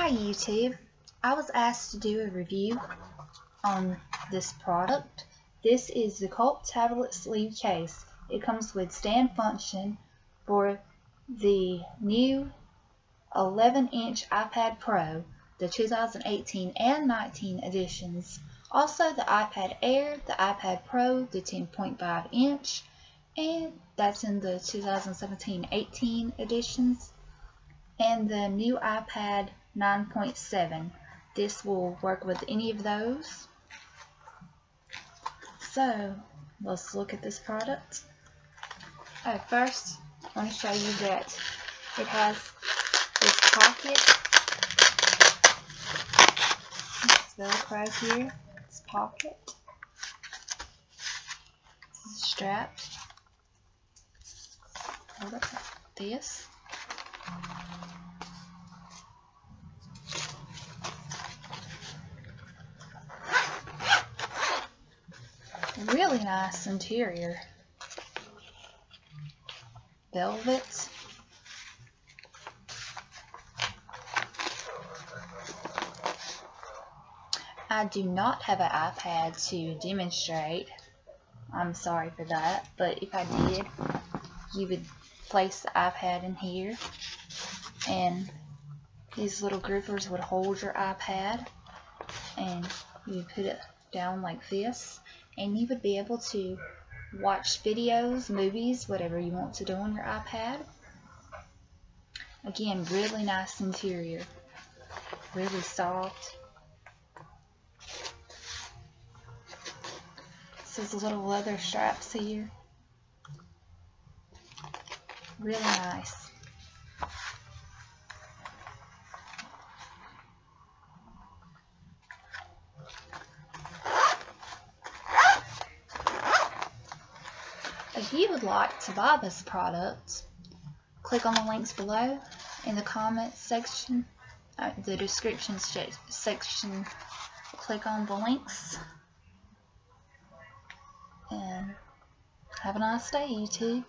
Hi YouTube. I was asked to do a review on this product. This is the Golp Tablet Sleeve Case. It comes with stand function for the new 11 inch iPad Pro, the 2018 and 19 editions. Also the iPad Air, the iPad Pro, the 10.5 inch, and that's in the 2017-18 editions and the new iPad 9.7. This will work with any of those. So let's look at this product. Oh, first, I want to show you that it has this pocket. Velcro here. This pocket. This is up this. Really nice interior. Velvet. I do not have an iPad to demonstrate. I'm sorry for that, but if I did, you would place the iPad in here and these little grippers would hold your iPad and you put it down like this and you would be able to watch videos, movies, whatever you want to do on your iPad. Again, really nice interior. Really soft. This is little leather straps here. Really nice. If you would like to buy this product, click on the links below in the comments section, uh, the description section, click on the links, and have a nice day YouTube.